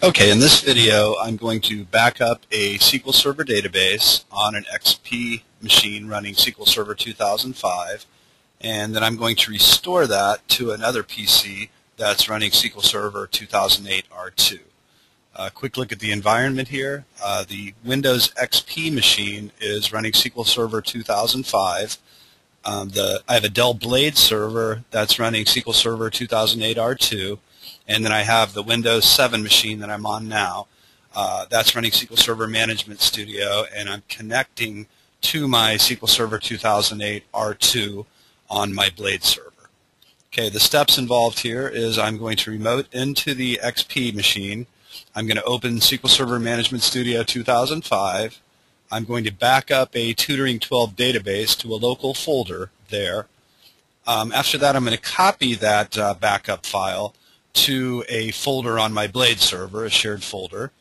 Okay, in this video I'm going to back up a SQL Server database on an XP machine running SQL Server 2005 and then I'm going to restore that to another PC that's running SQL Server 2008 R2. A quick look at the environment here. Uh, the Windows XP machine is running SQL Server 2005. Um, the, I have a Dell Blade server that's running SQL Server 2008 R2 and then I have the Windows 7 machine that I'm on now. Uh, that's running SQL Server Management Studio, and I'm connecting to my SQL Server 2008 R2 on my Blade server. Okay, the steps involved here is I'm going to remote into the XP machine. I'm going to open SQL Server Management Studio 2005. I'm going to back up a Tutoring 12 database to a local folder there. Um, after that, I'm going to copy that uh, backup file to a folder on my Blade server, a shared folder.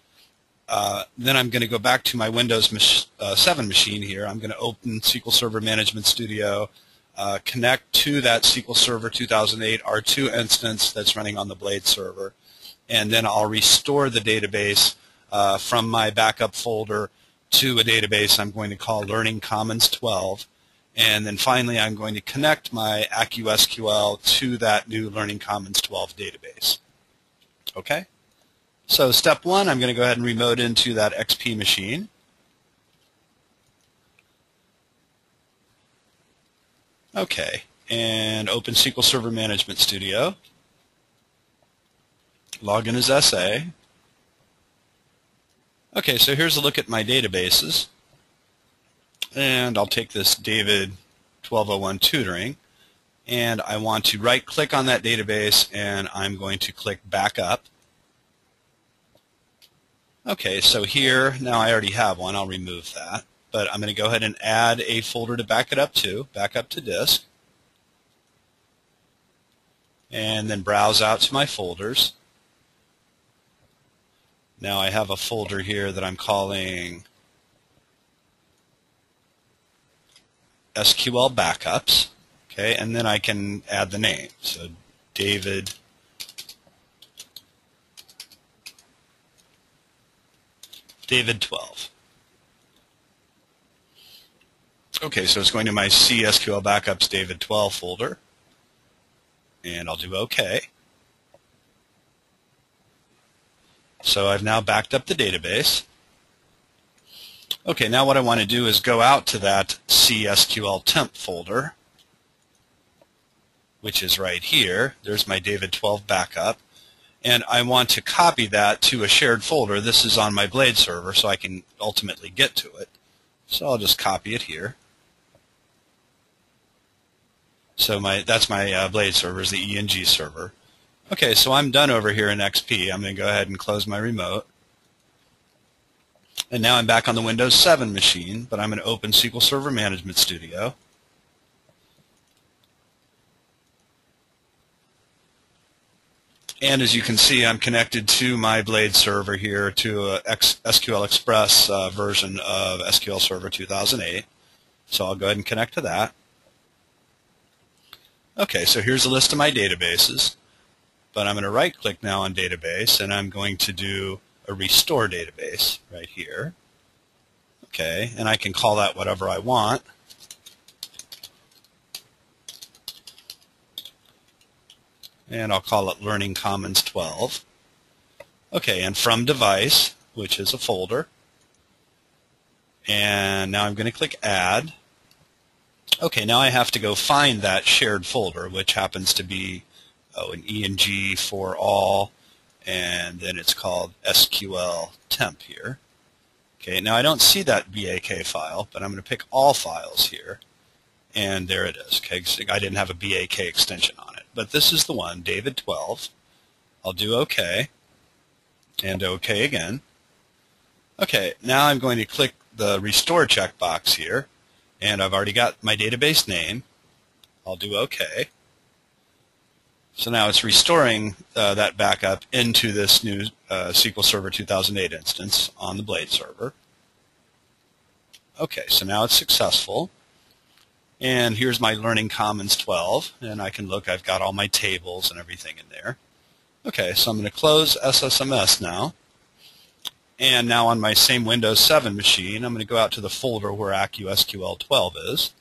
Uh, then I'm going to go back to my Windows mach uh, 7 machine here. I'm going to open SQL Server Management Studio, uh, connect to that SQL Server 2008 R2 instance that's running on the Blade server, and then I'll restore the database uh, from my backup folder to a database I'm going to call Learning Commons 12. And then finally, I'm going to connect my AccuSQL to that new Learning Commons 12 database. Okay? So step one, I'm going to go ahead and remote into that XP machine. Okay, and open SQL Server Management Studio. Log in as SA. Okay, so here's a look at my databases. And I'll take this David 1201 tutoring and I want to right click on that database and I'm going to click backup. Okay, so here, now I already have one, I'll remove that. But I'm going to go ahead and add a folder to back it up to, back up to disk. And then browse out to my folders. Now I have a folder here that I'm calling SQL backups, okay, and then I can add the name. So David David 12. Okay, so it's going to my CSQL backups David 12 folder, and I'll do OK. So I've now backed up the database. Okay, now what I want to do is go out to that CSQL temp folder, which is right here. There's my David 12 backup. And I want to copy that to a shared folder. This is on my Blade server, so I can ultimately get to it. So I'll just copy it here. So my that's my uh, Blade server, is the ENG server. Okay, so I'm done over here in XP. I'm going to go ahead and close my remote. And now I'm back on the Windows 7 machine, but I'm going to open SQL Server Management Studio. And as you can see, I'm connected to my Blade server here to a SQL Express uh, version of SQL Server 2008. So I'll go ahead and connect to that. Okay, so here's a list of my databases. But I'm going to right-click now on Database, and I'm going to do a restore database right here. Okay, and I can call that whatever I want. And I'll call it Learning Commons 12. Okay, and from device, which is a folder. And now I'm going to click Add. Okay, now I have to go find that shared folder, which happens to be oh, an ENG for all and then it's called SQL temp here. Okay, now I don't see that BAK file, but I'm going to pick all files here, and there it is. Okay, I didn't have a BAK extension on it, but this is the one, David 12. I'll do OK, and OK again. Okay, now I'm going to click the Restore checkbox here, and I've already got my database name. I'll do OK. So now it's restoring uh, that backup into this new uh, SQL Server 2008 instance on the Blade server. Okay, so now it's successful. And here's my Learning Commons 12, and I can look, I've got all my tables and everything in there. Okay, so I'm going to close SSMS now. And now on my same Windows 7 machine, I'm going to go out to the folder where AccuSQL 12 is.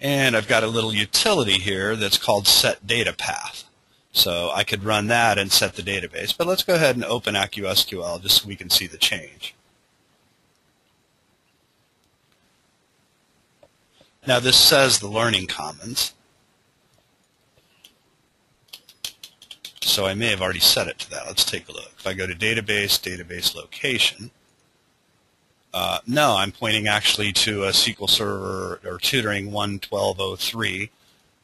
And I've got a little utility here that's called set data path. So I could run that and set the database. But let's go ahead and open AccuSQL just so we can see the change. Now this says the Learning Commons. So I may have already set it to that. Let's take a look. If I go to database, database location, uh, no, I'm pointing actually to a SQL Server or tutoring 11203,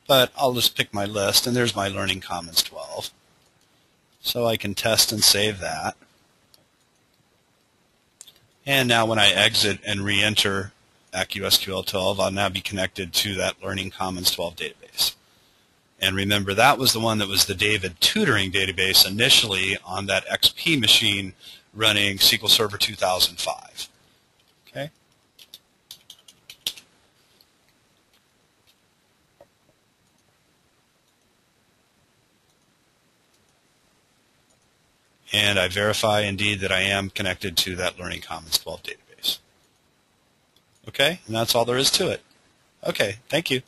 but I'll just pick my list, and there's my Learning Commons 12. So I can test and save that. And now when I exit and re-enter AccuSQL 12, I'll now be connected to that Learning Commons 12 database. And remember, that was the one that was the David tutoring database initially on that XP machine running SQL Server 2005. Okay. And I verify indeed that I am connected to that Learning Commons 12 database. Okay, and that's all there is to it. Okay, thank you.